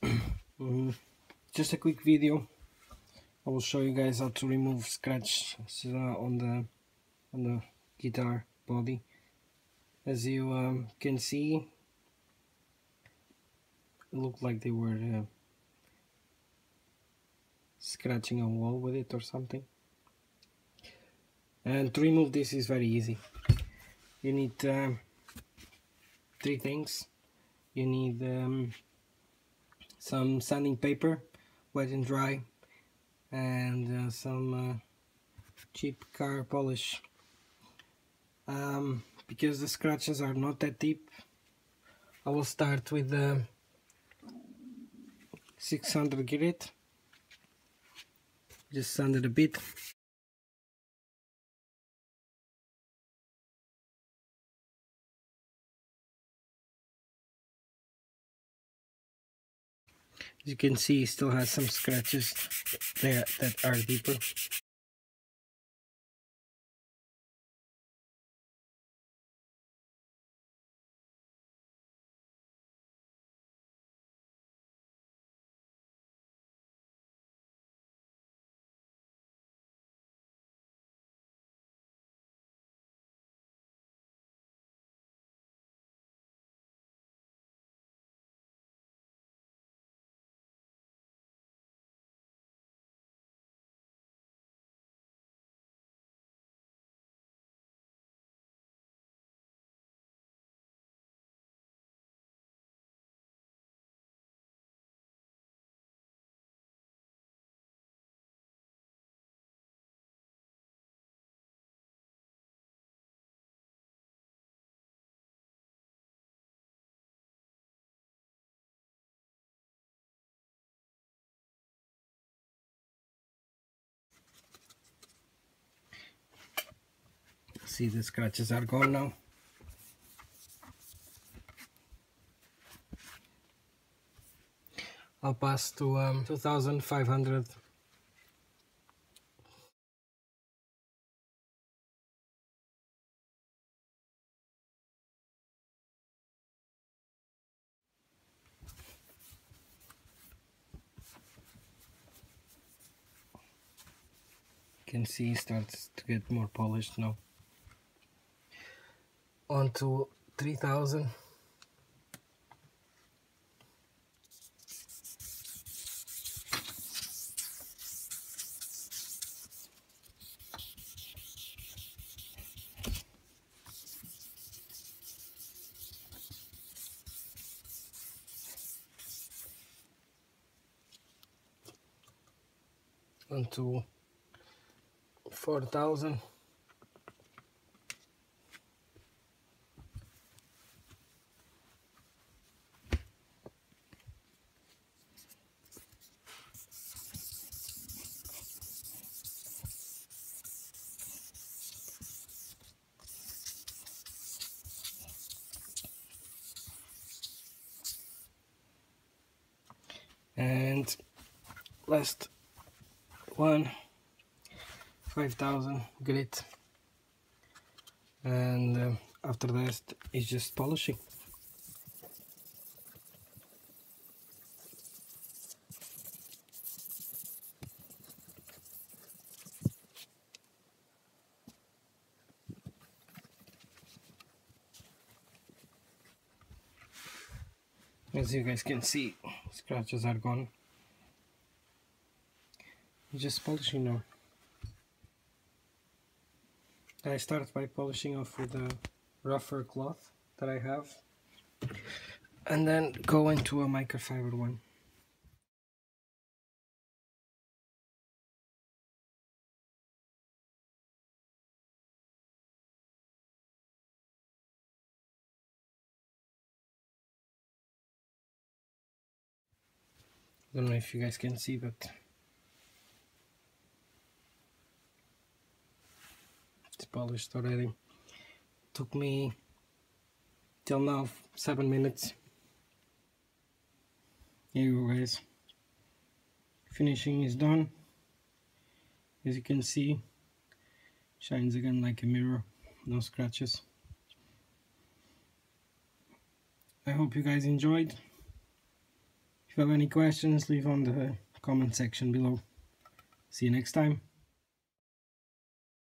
just a quick video. I will show you guys how to remove scratches uh, on the on the guitar body. As you um, can see it looked like they were uh, scratching a wall with it or something. And to remove this is very easy. You need um, three things. You need um, some sanding paper wet and dry and uh, some uh, cheap car polish. Um, because the scratches are not that deep I will start with the 600 grit. Just sand it a bit you can see, it still has some scratches there that are deeper. See the scratches are gone now I'll pass to um, 2500 can see it starts to get more polished now onto 3000 onto 4000 and last one 5000 grit. And uh, after that it's just polishing. As you guys can see scratches are gone. Just polishing now I start by polishing off with a rougher cloth that I have and then go into a microfiber one I don't know if you guys can see but it's polished already. Took me till now seven minutes. Guys finishing is done. As you can see shines again like a mirror no scratches. I hope you guys enjoyed if you have any questions leave on the comment section below. See you next time.